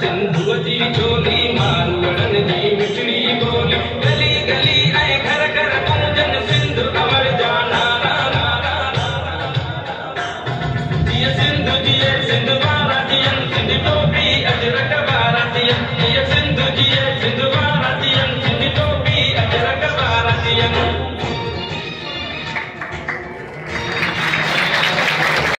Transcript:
सिंध वारी श्री श्री गली गली घर घर जन सिंधु अमर जान